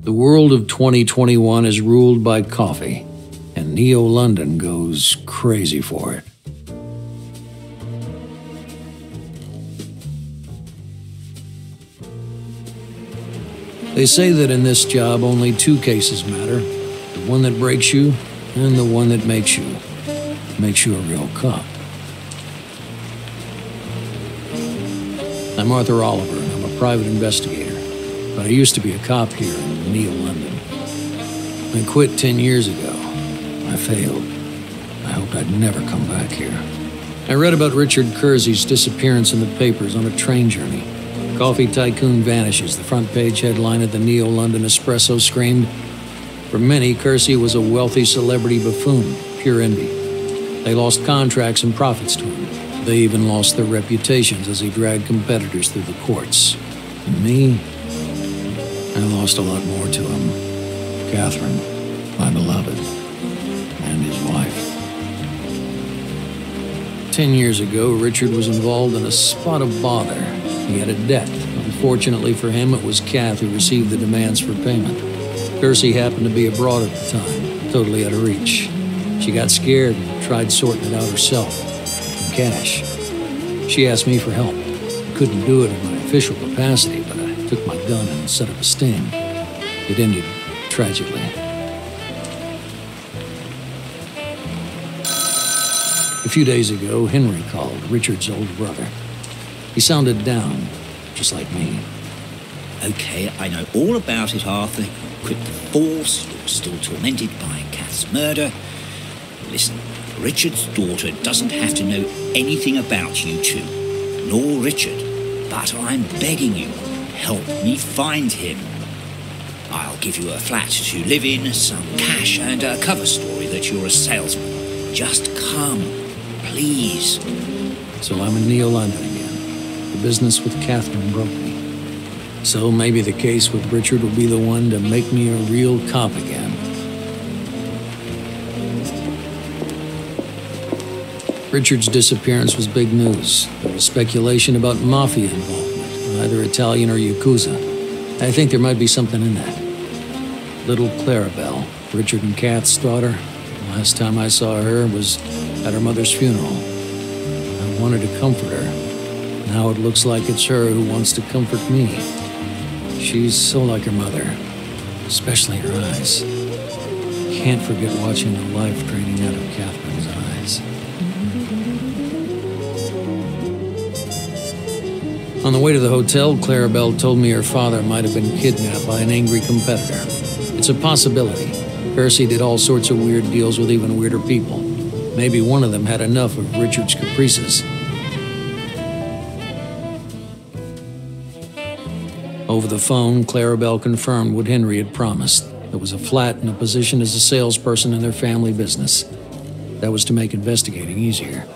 The world of 2021 is ruled by coffee, and Neo London goes crazy for it. They say that in this job only two cases matter the one that breaks you and the one that makes you. Makes you a real cop. I'm Arthur Oliver, and I'm a private investigator. But I used to be a cop here Neo London. I quit 10 years ago. I failed. I hoped I'd never come back here. I read about Richard Kersey's disappearance in the papers on a train journey. Coffee tycoon vanishes, the front page headline of the Neo London Espresso screamed. For many, Kersey was a wealthy celebrity buffoon, pure envy. They lost contracts and profits to him. They even lost their reputations as he dragged competitors through the courts. And me, I lost a lot more to him. Catherine, my beloved, and his wife. Ten years ago, Richard was involved in a spot of bother. He had a debt. Unfortunately for him, it was Kath who received the demands for payment. Kersey happened to be abroad at the time, totally out of reach. She got scared and tried sorting it out herself. In cash. She asked me for help. Couldn't do it in my official capacity, took my gun and set up a sting. It ended tragically. A few days ago, Henry called, Richard's old brother. He sounded down, just like me. Okay, I know all about it, Arthur. You quit the force, you're still tormented by Kath's murder. Listen, Richard's daughter doesn't have to know anything about you two, nor Richard. But I'm begging you, help me find him. I'll give you a flat to live in, some cash, and a cover story that you're a salesman. Just come, please. So I'm in Neo London again. The business with Catherine broke me. So maybe the case with Richard will be the one to make me a real cop again. Richard's disappearance was big news. There was speculation about mafia involvement, either Italian or Yakuza. I think there might be something in that. Little Clarabelle, Richard and Kath's daughter. Last time I saw her was at her mother's funeral. I wanted to comfort her. Now it looks like it's her who wants to comfort me. She's so like her mother, especially her eyes. Can't forget watching the life draining out of Catherine's On the way to the hotel, Clarabelle told me her father might have been kidnapped by an angry competitor. It's a possibility. Kersey did all sorts of weird deals with even weirder people. Maybe one of them had enough of Richard's caprices. Over the phone, Clarabelle confirmed what Henry had promised. There was a flat and a position as a salesperson in their family business. That was to make investigating easier.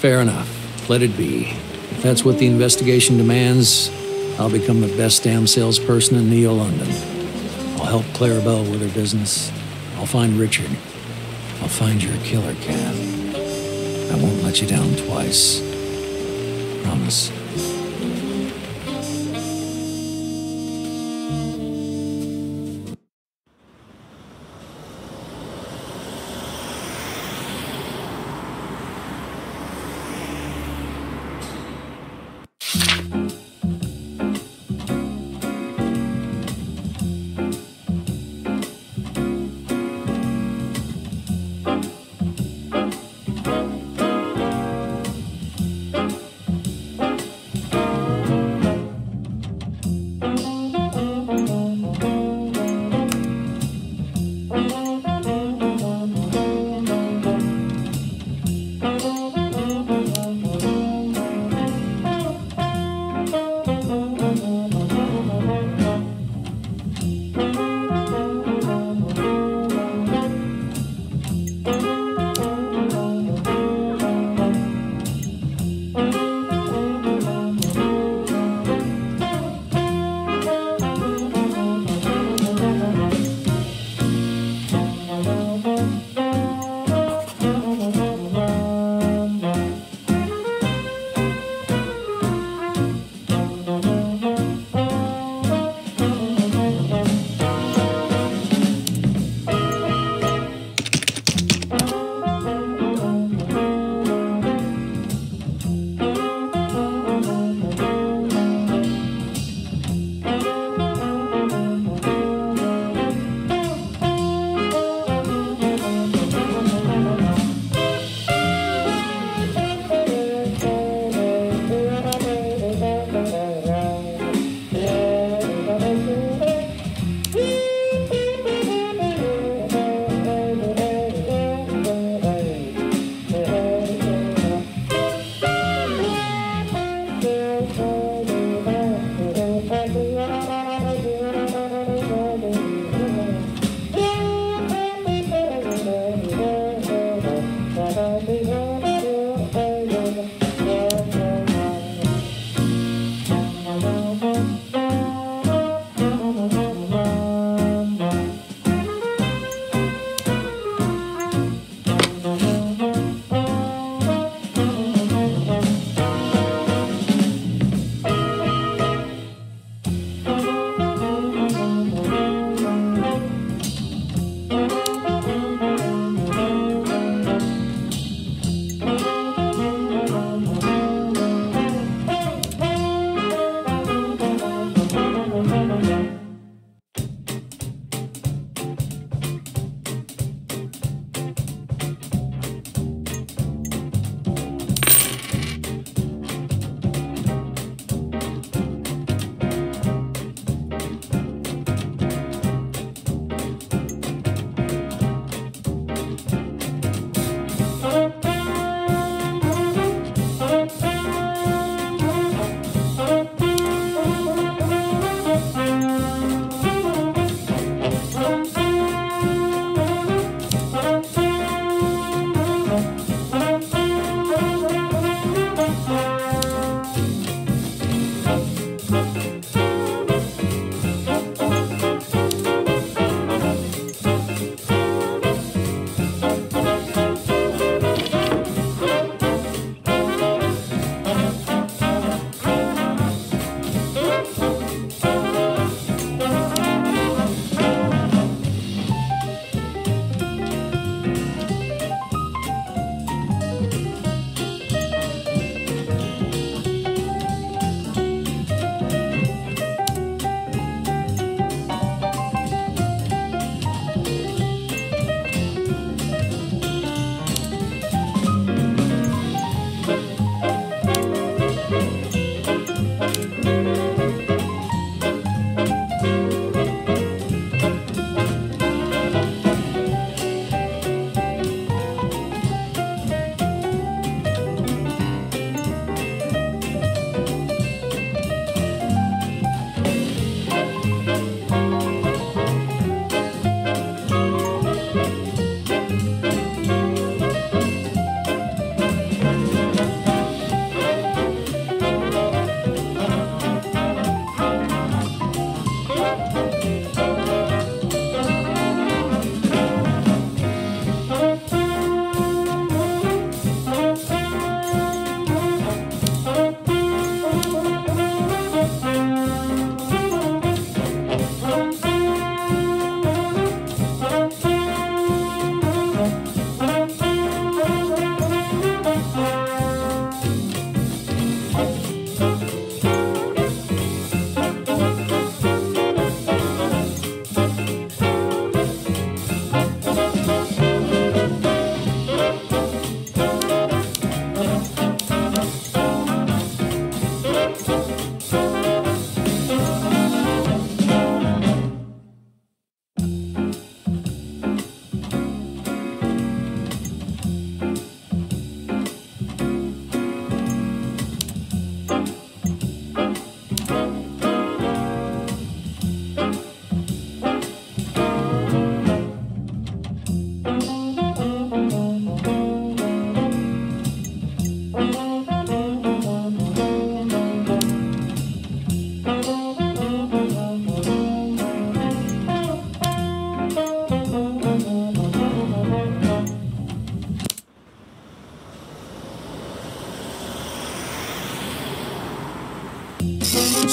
Fair enough. Let it be. If that's what the investigation demands, I'll become the best damn salesperson in Neo London. I'll help Clarabelle with her business. I'll find Richard. I'll find your killer, Kath. I won't let you down twice. Promise.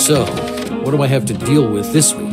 So, what do I have to deal with this week?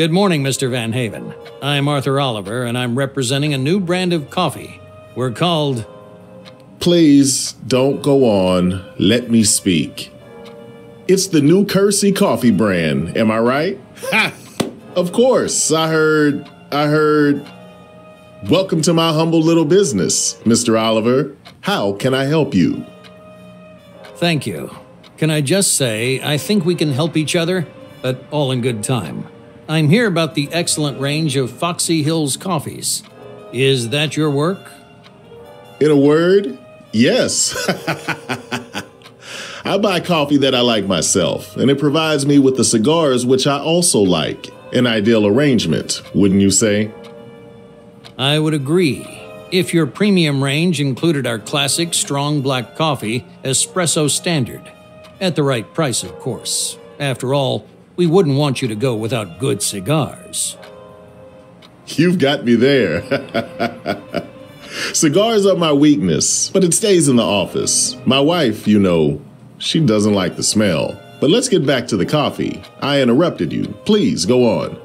Good morning, Mr. Van Haven. I'm Arthur Oliver, and I'm representing a new brand of coffee. We're called. Please don't go on. Let me speak. It's the new Kersey coffee brand, am I right? Ha! Of course, I heard. I heard. Welcome to my humble little business, Mr. Oliver. How can I help you? Thank you. Can I just say, I think we can help each other, but all in good time. I'm here about the excellent range of Foxy Hills coffees. Is that your work? In a word, yes. I buy coffee that I like myself, and it provides me with the cigars which I also like. An ideal arrangement, wouldn't you say? I would agree. If your premium range included our classic strong black coffee, Espresso Standard. At the right price, of course. After all, we wouldn't want you to go without good cigars. You've got me there. Cigars are my weakness, but it stays in the office. My wife, you know, she doesn't like the smell. But let's get back to the coffee. I interrupted you. Please go on.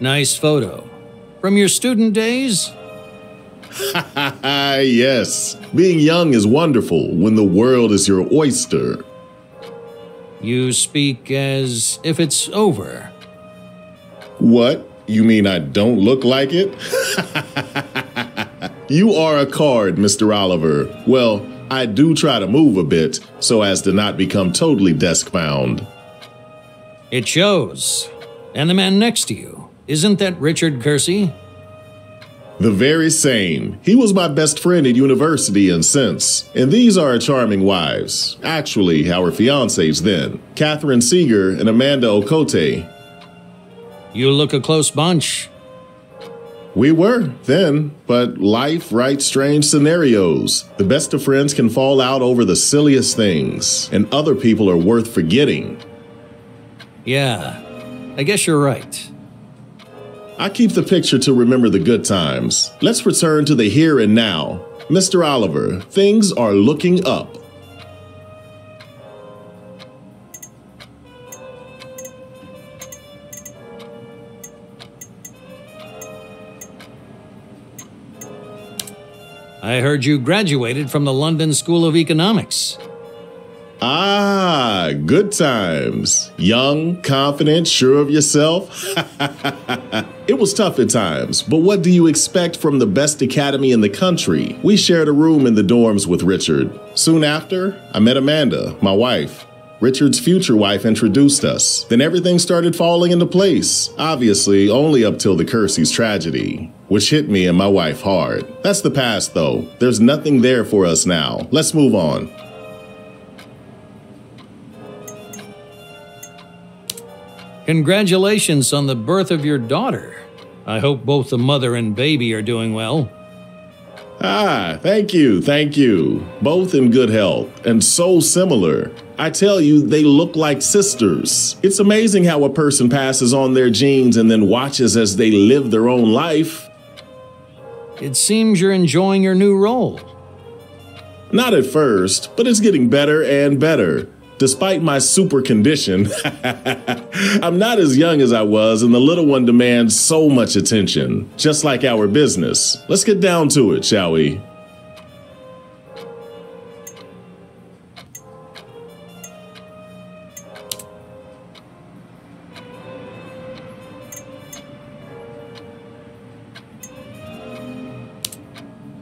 Nice photo. From your student days? yes, being young is wonderful when the world is your oyster. You speak as if it's over. What? You mean I don't look like it? you are a card, Mr. Oliver. Well, I do try to move a bit so as to not become totally desk bound. It shows. And the man next to you, isn't that Richard Kersey? The very same. He was my best friend at university and since. And these are our charming wives. Actually, our fiancés then Catherine Seeger and Amanda Okote. You look a close bunch. We were then, but life writes strange scenarios. The best of friends can fall out over the silliest things, and other people are worth forgetting. Yeah, I guess you're right. I keep the picture to remember the good times. Let's return to the here and now. Mr. Oliver, things are looking up. I heard you graduated from the London School of Economics. Ah, good times. Young, confident, sure of yourself. it was tough at times, but what do you expect from the best academy in the country? We shared a room in the dorms with Richard. Soon after, I met Amanda, my wife. Richard's future wife introduced us. Then everything started falling into place. Obviously, only up till the Kersey's tragedy, which hit me and my wife hard. That's the past, though. There's nothing there for us now. Let's move on. Congratulations on the birth of your daughter. I hope both the mother and baby are doing well. Ah, thank you, thank you. Both in good health and so similar. I tell you, they look like sisters. It's amazing how a person passes on their genes and then watches as they live their own life. It seems you're enjoying your new role. Not at first, but it's getting better and better. Despite my super condition, I'm not as young as I was, and the little one demands so much attention, just like our business. Let's get down to it, shall we?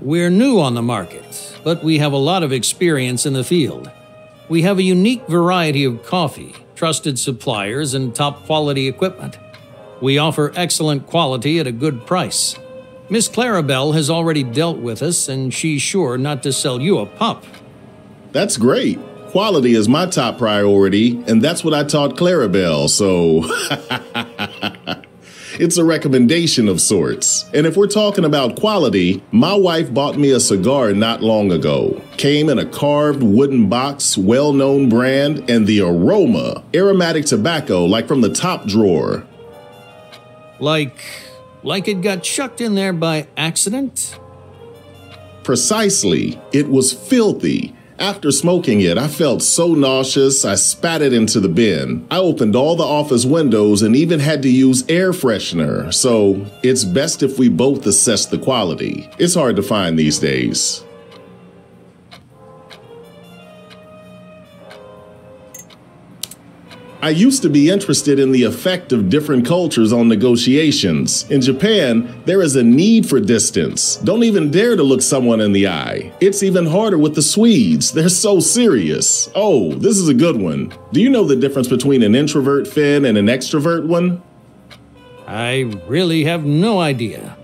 We're new on the market, but we have a lot of experience in the field. We have a unique variety of coffee, trusted suppliers, and top quality equipment. We offer excellent quality at a good price. Miss Clarabelle has already dealt with us, and she's sure not to sell you a pup. That's great. Quality is my top priority, and that's what I taught Clarabelle, so. It's a recommendation of sorts. And if we're talking about quality, my wife bought me a cigar not long ago. Came in a carved wooden box, well known brand, and the aroma aromatic tobacco like from the top drawer. Like. like it got chucked in there by accident? Precisely. It was filthy. After smoking it, I felt so nauseous, I spat it into the bin. I opened all the office windows and even had to use air freshener, so it's best if we both assess the quality. It's hard to find these days. I used to be interested in the effect of different cultures on negotiations. In Japan, there is a need for distance. Don't even dare to look someone in the eye. It's even harder with the Swedes. They're so serious. Oh, this is a good one. Do you know the difference between an introvert Finn and an extrovert one? I really have no idea.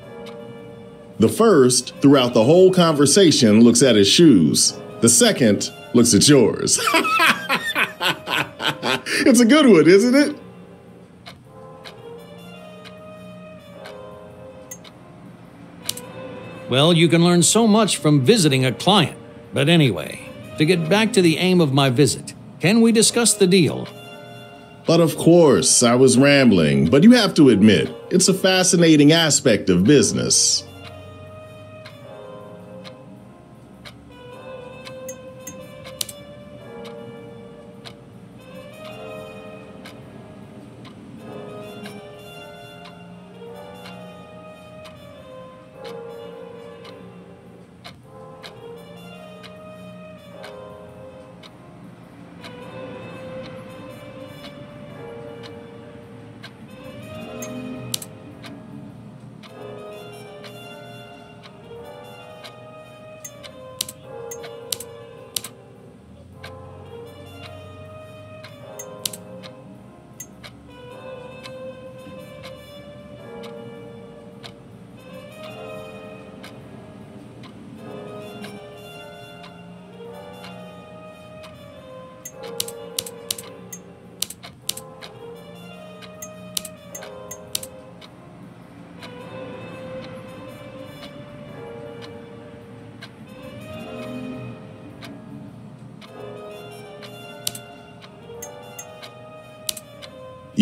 The first, throughout the whole conversation, looks at his shoes. The second looks at yours. it's a good one, isn't it? Well, you can learn so much from visiting a client. But anyway, to get back to the aim of my visit, can we discuss the deal? But of course, I was rambling, but you have to admit, it's a fascinating aspect of business.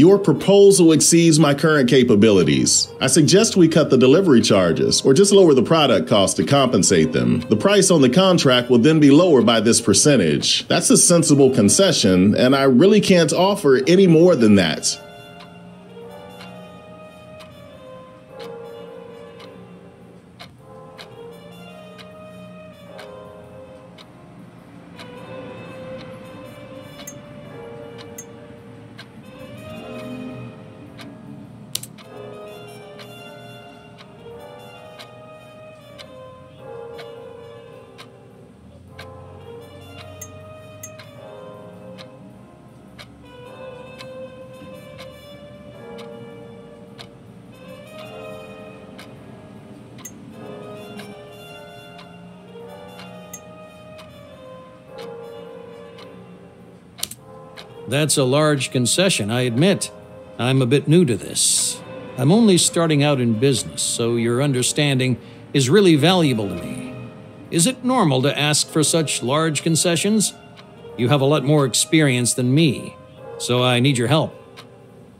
Your proposal exceeds my current capabilities. I suggest we cut the delivery charges or just lower the product cost to compensate them. The price on the contract will then be lower by this percentage. That's a sensible concession, and I really can't offer any more than that. That's a large concession, I admit. I'm a bit new to this. I'm only starting out in business, so your understanding is really valuable to me. Is it normal to ask for such large concessions? You have a lot more experience than me, so I need your help.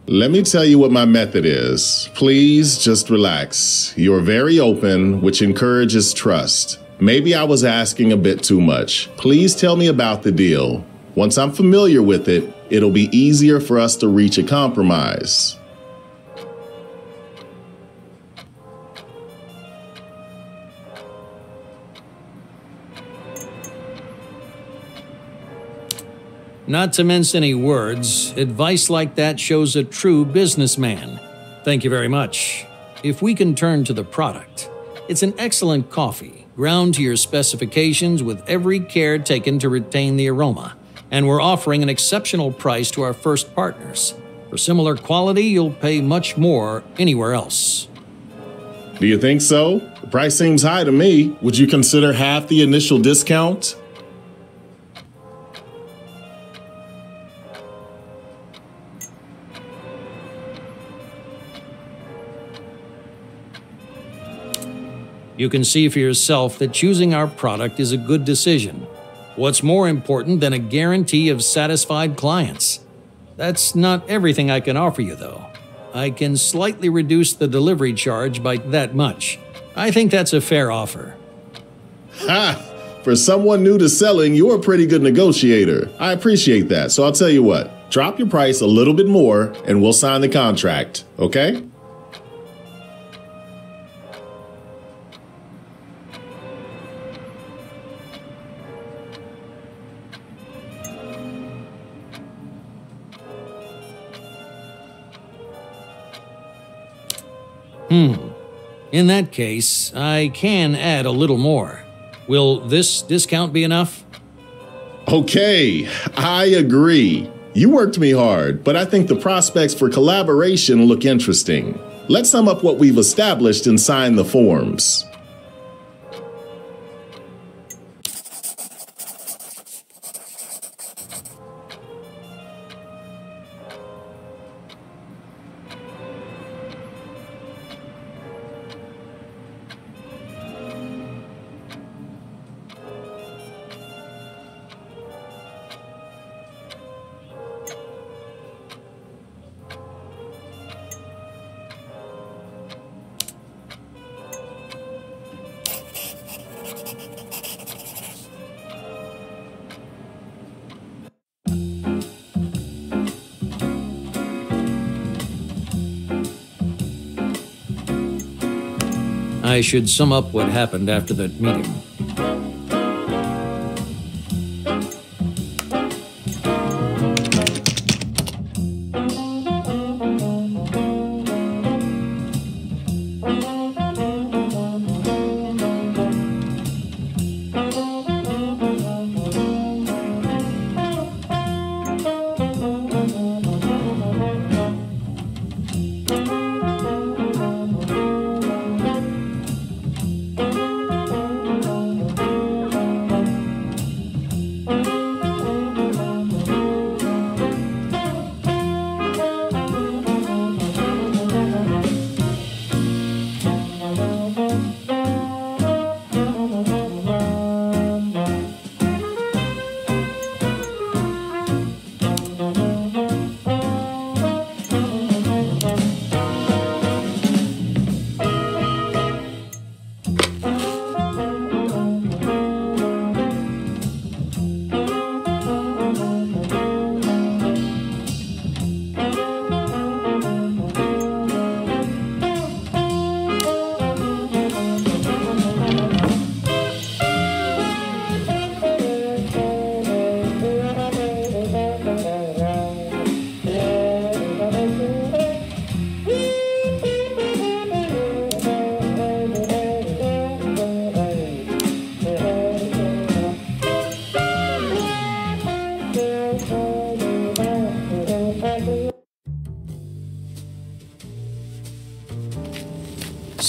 Let me tell you what my method is. Please just relax. You're very open, which encourages trust. Maybe I was asking a bit too much. Please tell me about the deal. Once I'm familiar with it, it'll be easier for us to reach a compromise. Not to mince any words, advice like that shows a true businessman. Thank you very much. If we can turn to the product, it's an excellent coffee, ground to your specifications with every care taken to retain the aroma. And we're offering an exceptional price to our first partners. For similar quality, you'll pay much more anywhere else. Do you think so? The price seems high to me. Would you consider half the initial discount? You can see for yourself that choosing our product is a good decision. What's more important than a guarantee of satisfied clients? That's not everything I can offer you, though. I can slightly reduce the delivery charge by that much. I think that's a fair offer. Ha! For someone new to selling, you're a pretty good negotiator. I appreciate that. So I'll tell you what drop your price a little bit more and we'll sign the contract, okay? Hmm. In that case, I can add a little more. Will this discount be enough? Okay, I agree. You worked me hard, but I think the prospects for collaboration look interesting. Let's sum up what we've established and sign the forms. Should sum up what happened after that meeting.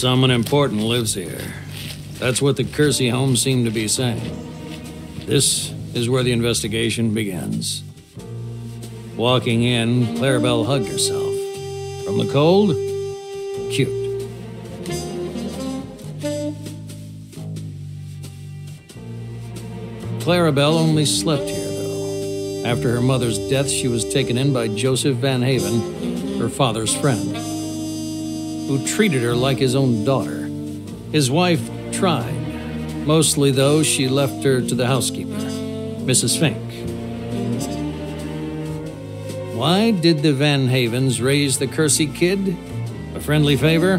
Someone important lives here. That's what the Kersey home seemed to be saying. This is where the investigation begins. Walking in, Clarabelle hugged herself. From the cold, cute. Clarabelle only slept here, though. After her mother's death, she was taken in by Joseph Van Haven, her father's friend, who treated her like his own daughter. His wife tried. Mostly, though, she left her to the housekeeper, Mrs. Fink. Why did the Van Havens raise the Kersey kid? A friendly favor?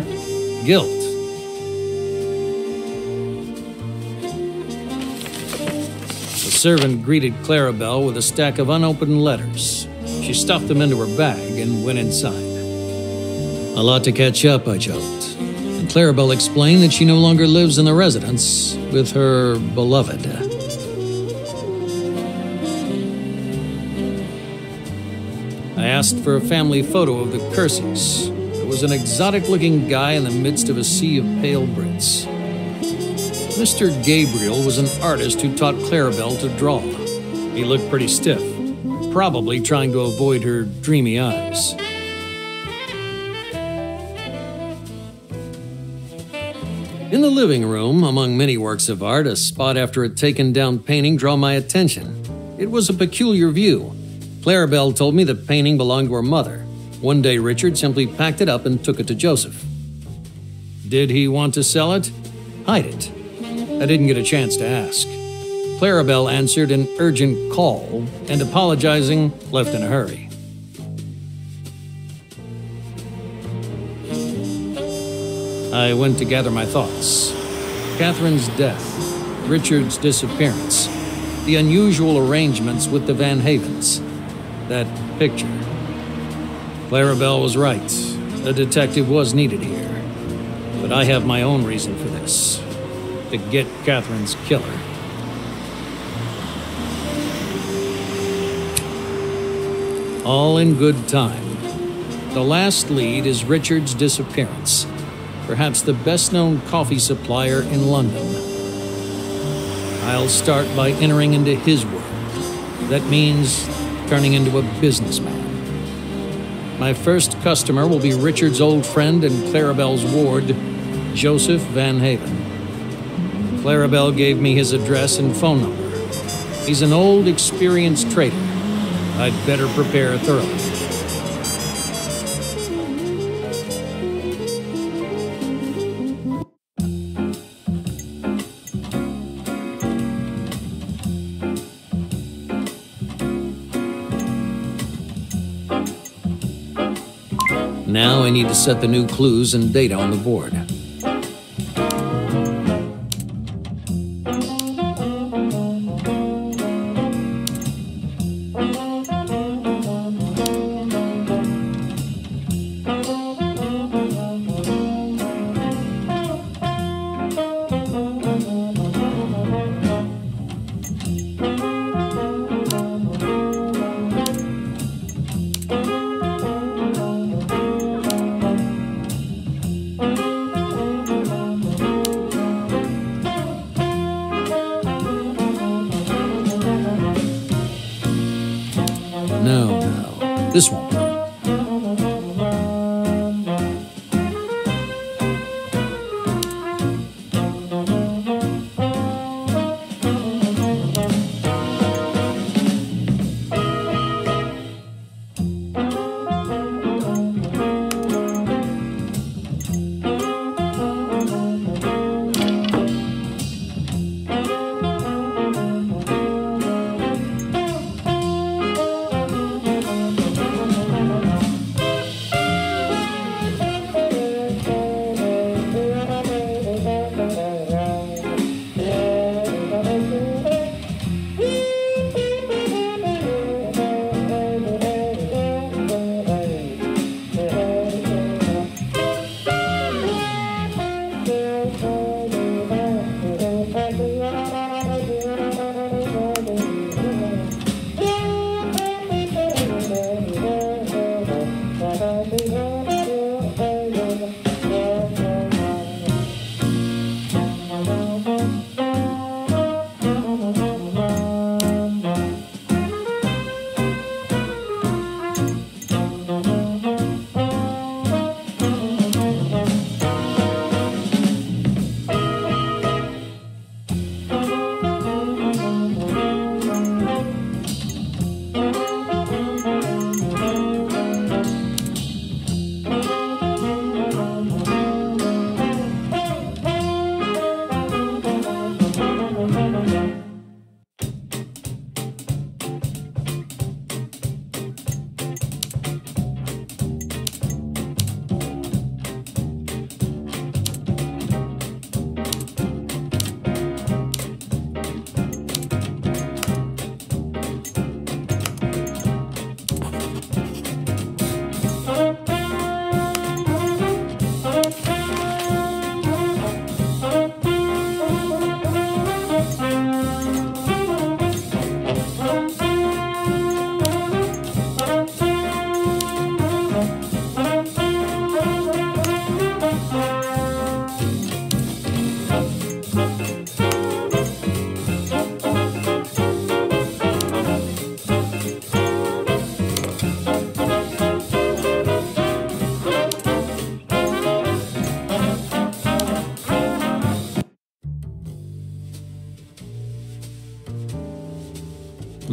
Guilt. The servant greeted Clarabelle with a stack of unopened letters. She stuffed them into her bag and went inside. A lot to catch up, I joked. And Clarabelle explained that she no longer lives in the residence with her beloved. I asked for a family photo of the Kerseys. There was an exotic looking guy in the midst of a sea of pale Brits. Mr. Gabriel was an artist who taught Clarabelle to draw. He looked pretty stiff, probably trying to avoid her dreamy eyes. In the living room, among many works of art, a spot after a taken down painting drew my attention. It was a peculiar view. Clarabelle told me the painting belonged to her mother. One day, Richard simply packed it up and took it to Joseph. Did he want to sell it? Hide it. I didn't get a chance to ask. Clarabelle answered an urgent call and, apologizing, left in a hurry. I went to gather my thoughts. Catherine's death, Richard's disappearance, the unusual arrangements with the Van Havens, that picture. Clarabelle was right. A detective was needed here. But I have my own reason for this to get Catherine's killer. All in good time. The last lead is Richard's disappearance, perhaps the best known coffee supplier in London. I'll start by entering into his world. That means turning into a businessman. My first customer will be Richard's old friend and Clarabelle's ward, Joseph Van Haven. Clarabelle gave me his address and phone number. He's an old, experienced trader. I'd better prepare thoroughly. Need to set the new clues and data on the board.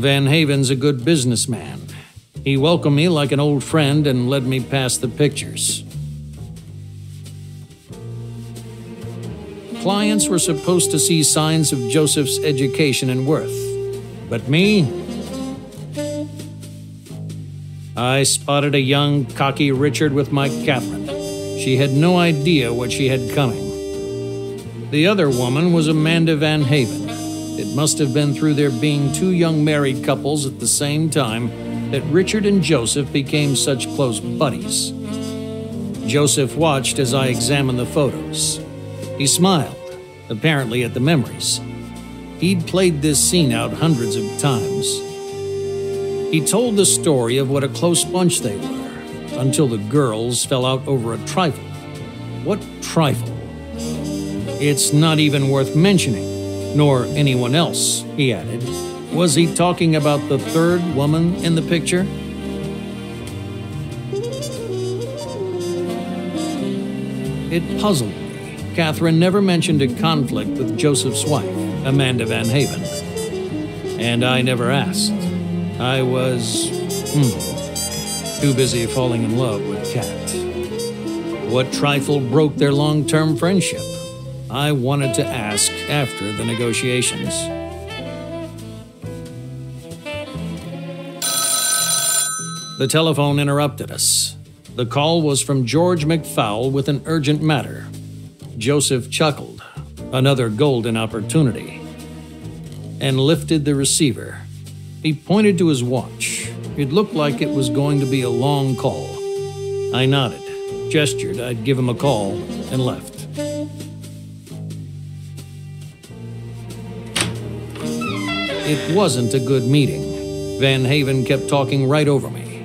Van Haven's a good businessman. He welcomed me like an old friend and led me past the pictures. Clients were supposed to see signs of Joseph's education and worth. But me? I spotted a young, cocky Richard with my Catherine. She had no idea what she had coming. The other woman was Amanda Van Haven. It must have been through their being two young married couples at the same time that Richard and Joseph became such close buddies. Joseph watched as I examined the photos. He smiled, apparently at the memories. He'd played this scene out hundreds of times. He told the story of what a close bunch they were, until the girls fell out over a trifle. What trifle? It's not even worth mentioning, nor anyone else, he added. Was he talking about the third woman in the picture? It puzzled me Catherine never mentioned a conflict with Joseph's wife, Amanda Van Haven. And I never asked. I was, hmm, too busy falling in love with Cat. What trifle broke their long term friendship? I wanted to ask after the negotiations. The telephone interrupted us. The call was from George McFowle with an urgent matter. Joseph chuckled, another golden opportunity, and lifted the receiver. He pointed to his watch. It looked like it was going to be a long call. I nodded, gestured I'd give him a call, and left. It wasn't a good meeting. Van Haven kept talking right over me.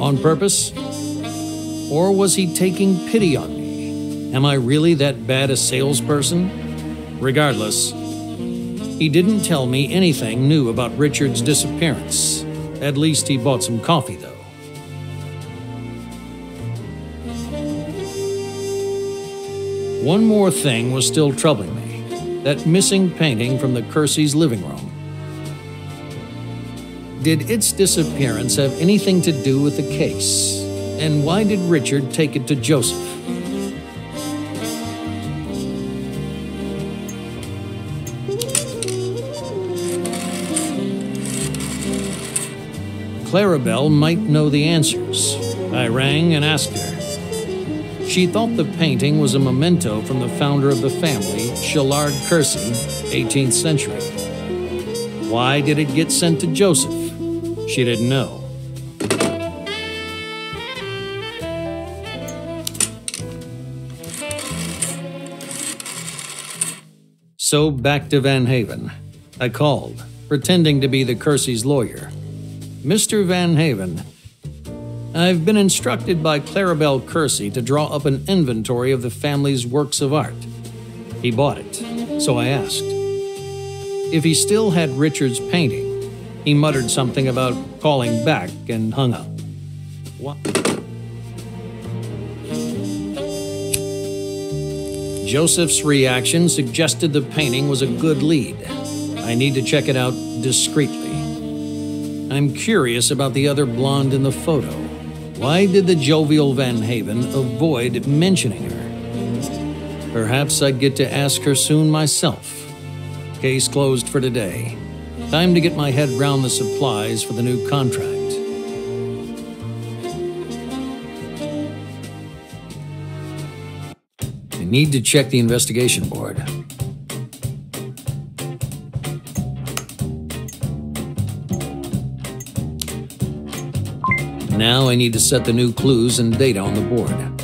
On purpose? Or was he taking pity on me? Am I really that bad a salesperson? Regardless, he didn't tell me anything new about Richard's disappearance. At least he bought some coffee, though. One more thing was still troubling me that missing painting from the Kersey's living room. Did its disappearance have anything to do with the case? And why did Richard take it to Joseph? Clarabelle might know the answers. I rang and asked her. She thought the painting was a memento from the founder of the family, Shallard Kersey, 18th century. Why did it get sent to Joseph? She didn't know. So back to Van Haven. I called, pretending to be the Kersey's lawyer. Mr. Van Haven. I've been instructed by Clarabelle Kersey to draw up an inventory of the family's works of art. He bought it, so I asked. If he still had Richard's painting, he muttered something about calling back and hung up. What? Joseph's reaction suggested the painting was a good lead. I need to check it out discreetly. I'm curious about the other blonde in the photo. Why did the jovial Van Haven avoid mentioning her? Perhaps I'd get to ask her soon myself. Case closed for today. Time to get my head round the supplies for the new contract. I need to check the investigation board. Now I need to set the new clues and data on the board.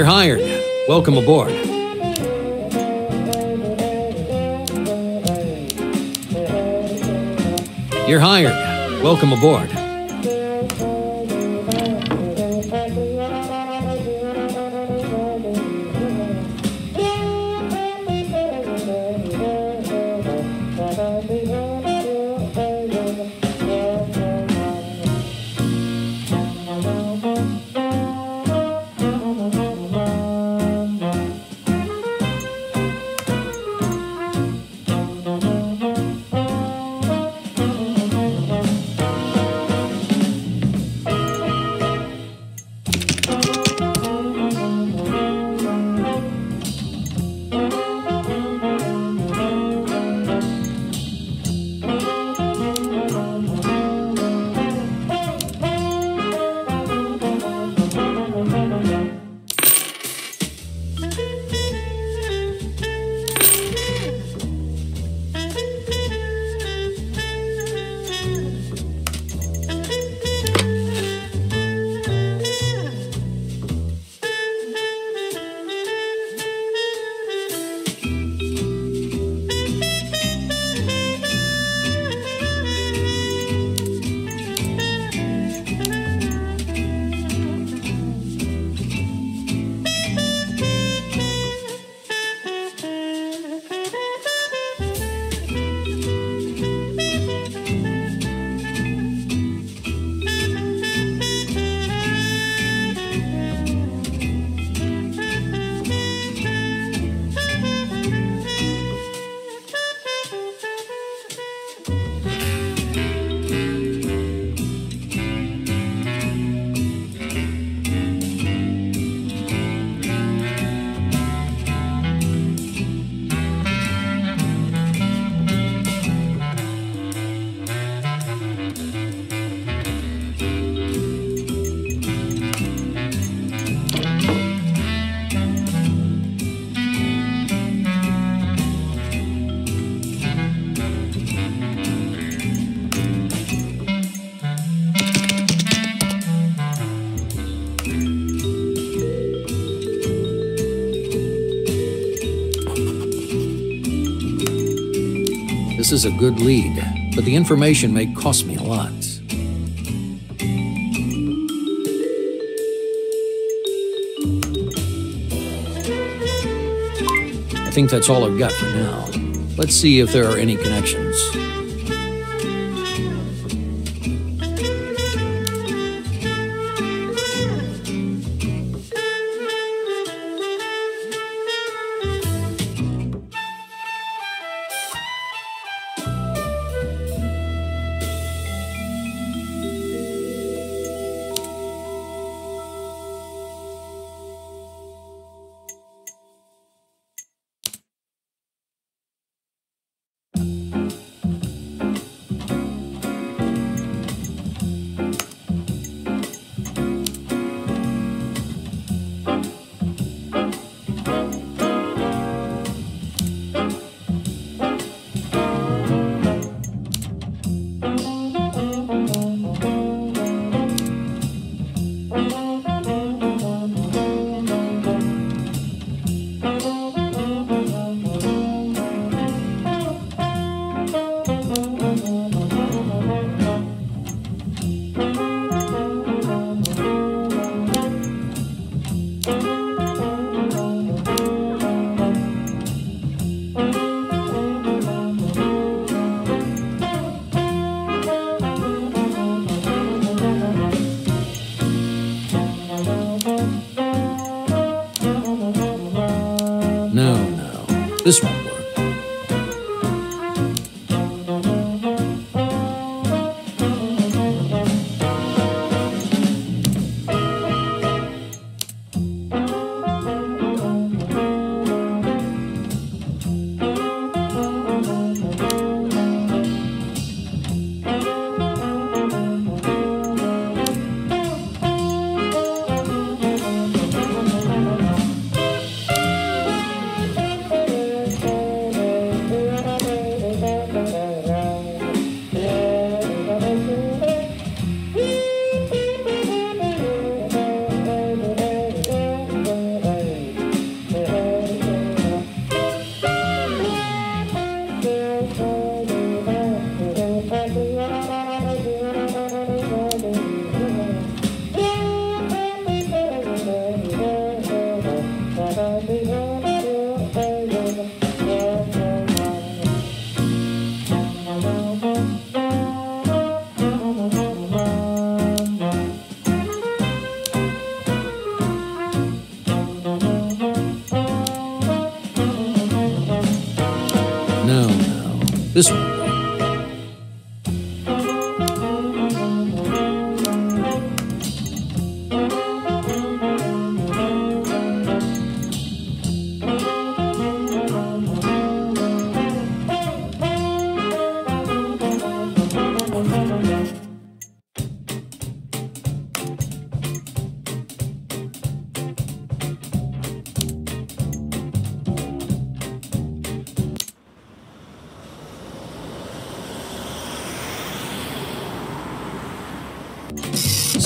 You're hired. Welcome aboard. You're hired. Welcome aboard. This is a good lead, but the information may cost me a lot. I think that's all I've got for now. Let's see if there are any connections.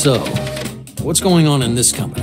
So, what's going on in this company?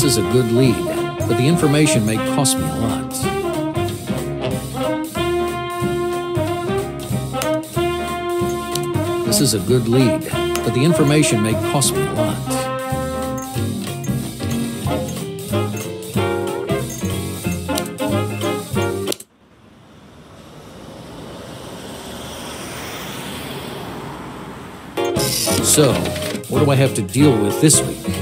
This is a good lead, but the information may cost me a lot. This is a good lead, but the information may cost me a lot. So, what do I have to deal with this week?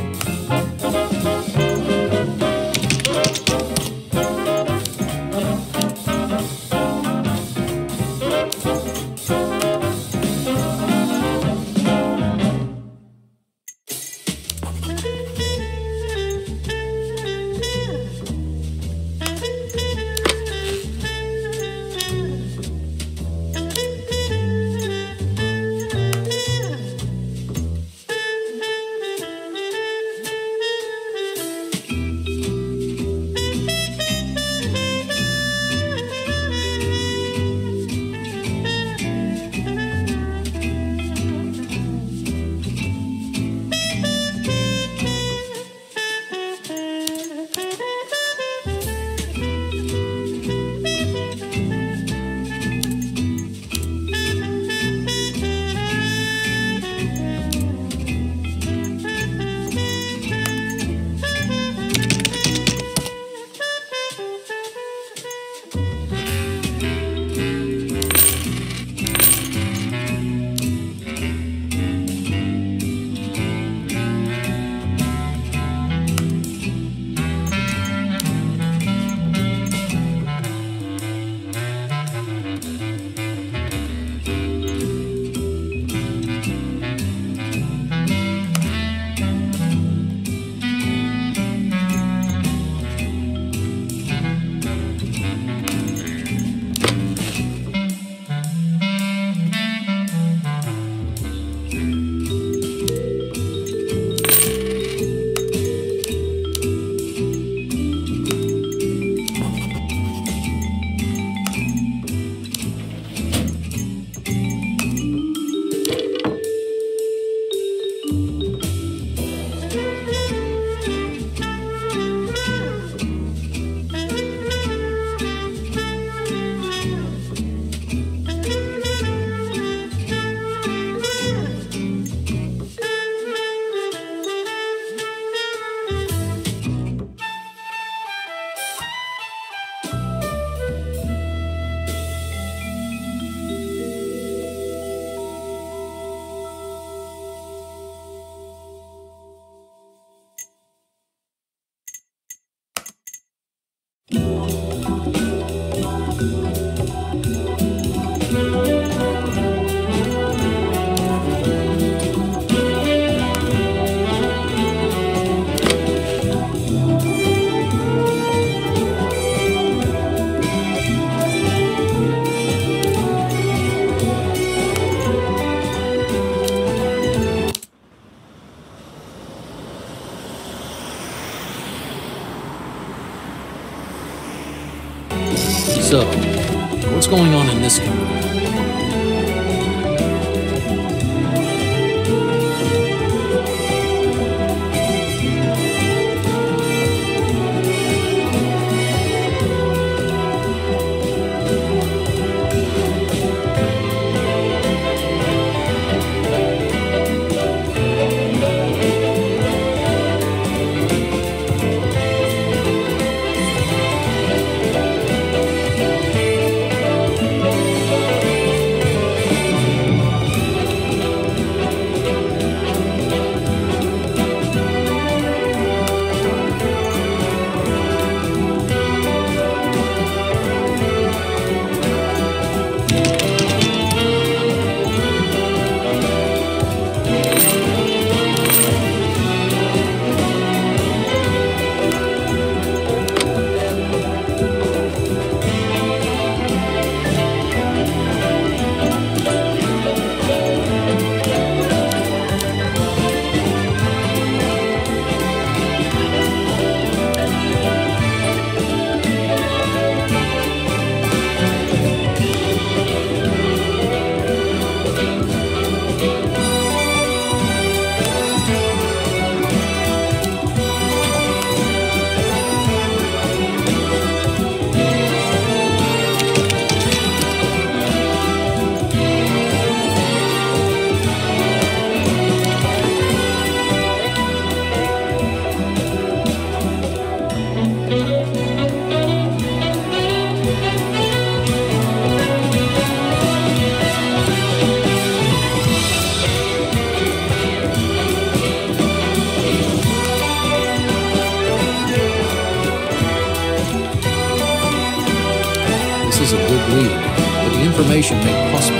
Is a good lead, but the information cost me.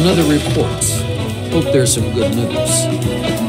Another report. Hope there's some good news.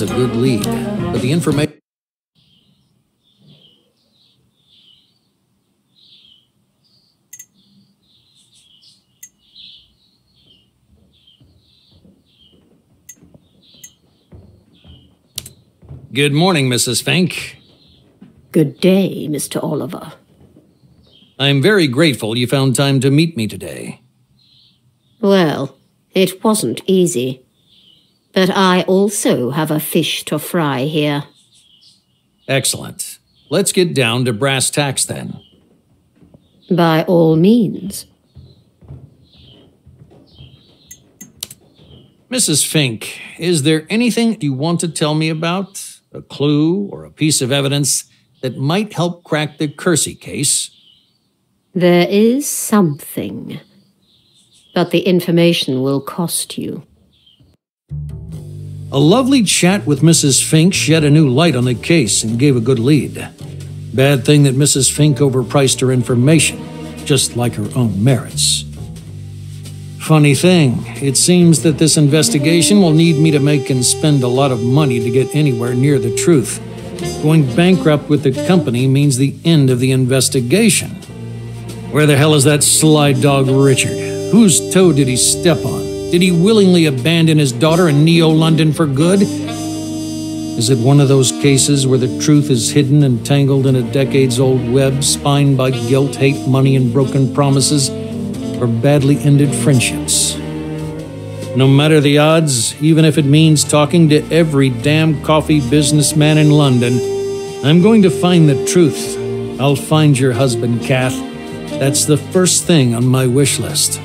Is a good lead, but the information. Good morning, Mrs. Fink. Good day, Mr. Oliver. I'm very grateful you found time to meet me today. Well, it wasn't easy. But I also have a fish to fry here. Excellent. Let's get down to brass tacks then. By all means. Mrs. Fink, is there anything you want to tell me about? A clue or a piece of evidence that might help crack the Kersey case? There is something. But the information will cost you. A lovely chat with Mrs. Fink shed a new light on the case and gave a good lead. Bad thing that Mrs. Fink overpriced her information. just like her own merits. Funny thing, it seems that this investigation will need me to make and spend a lot of money to get anywhere near the truth. Going bankrupt with the company means the end of the investigation. Where the hell is that sly dog Richard? Whose toe did he step on? Did he willingly abandon his daughter in Neo London for good? Is it one of those cases where the truth is hidden and tangled in a decades old web spined by guilt, hate, money, and broken promises, or badly ended friendships? No matter the odds, even if it means talking to every damn coffee businessman in London, I'm going to find the truth. I'll find your husband, Kath. That's the first thing on my wish list.